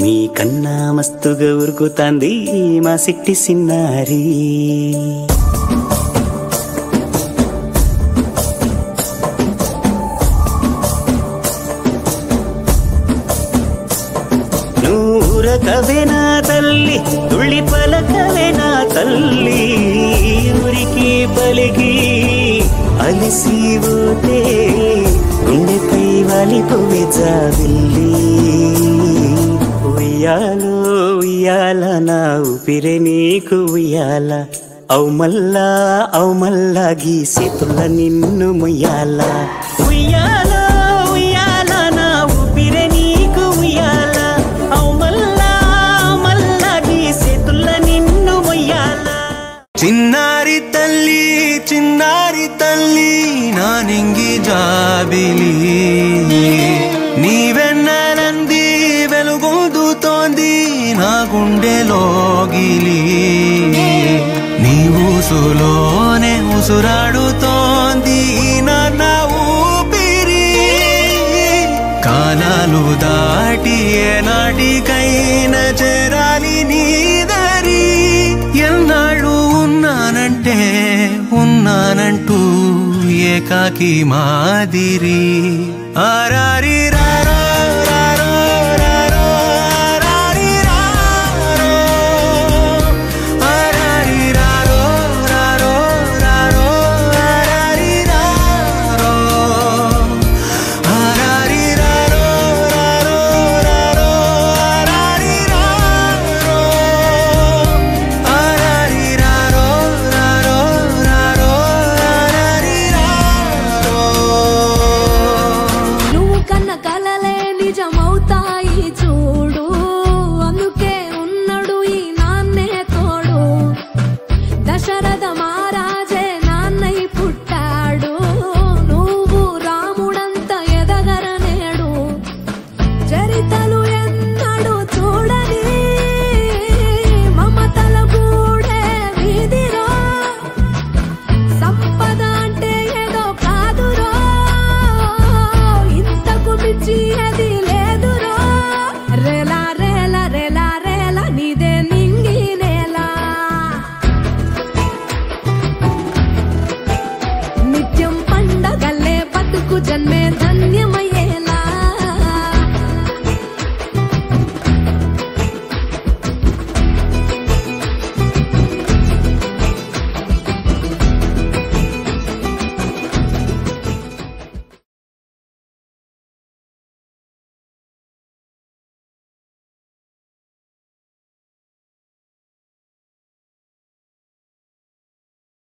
మీ కన్నా మస్తుగా ఉరుకుతాంది మా సిట్టి సిన్నారి. నూరకవే నా తల్లి తుళ్ళి పలకవే నా తల్లి ఊరికి పలికి అలిసి ఊతే గుండెపై వాలిపోవే జాబిల్లి. ఉయ్యాలో ఉయ్యాల నా ఊపిరే నీకు ఉయ్యాల. అవుమల్లా అవుమల్లా అవు గీసేతుల నిన్ను ముయ్యాల. ఉయ్యాల ఉయ్యాల నా ఊపిరే నీకు ఉయ్యాల. అవు మల్లా మల్లా నిన్ను ముయ్యాల. చిన్నారి తల్లి చిన్నారి తల్లి నా నింగి జాబిలి. గుండెలోగిలి నీ ఊసులోనే ఉసురాడుతోంది నన్న ఊపిరి. కాలాలు దాటి ఏనాటికైనా చేరాలి నీదరి ఎన్నాళ్ళు ఉన్నానంటే ఉన్నానంటూ ఏకాకి మాదిరి. ఆరారి రారో y